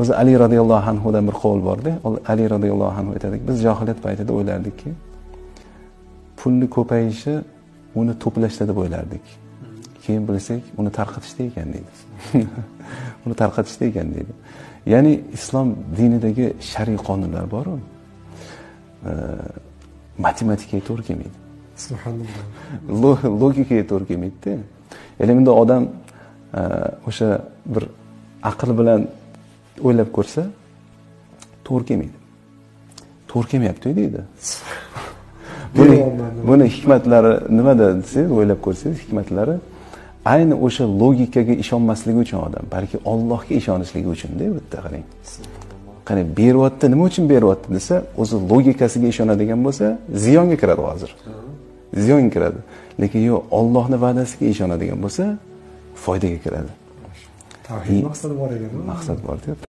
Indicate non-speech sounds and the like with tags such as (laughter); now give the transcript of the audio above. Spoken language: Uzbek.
o'zi ali roziyallohu anhudan bir qovul borda ali roziyallohu anhu aytadiki biz johiliyat paytida o'ylardikki pulni ko'payishi uni to'plashda deb o'ylardik. Keyin bilsak uni tarqatishda ekan deydi. (laughs) Uni tarqatishda ekan deydi. Ya'ni islom dinidagi shar'iy qonunlar boru matematikaga to'g'ri kelmaydi subhanalloh. (laughs) Logikaga to'g'ri kelmaydida ya'ni bunda odam o'sha bir aql bilan o'ylab ko'rsa to'g'ri kelmaydi. To'g'ri kelmayapti deydi. (laughs) Buni buni hikmatlari nimada desangiz o'ylab ko'rsangiz hikmatlari ayni o'sha logikaga ishonmasligi uchun odam balki ollohga ishonishligi uchunda bu yerda qarang. Qarang beryapti nima uchun beryapti desa o'zi logikasiga ishonadigan bo'lsa ziyonga kiradi hozir. Ziyonga kiradi. Lekin yo'q ollohni va'dasiga ishonadigan bo'lsa foydaga kiradi tavhid maqsadi bor ekan maqsad borda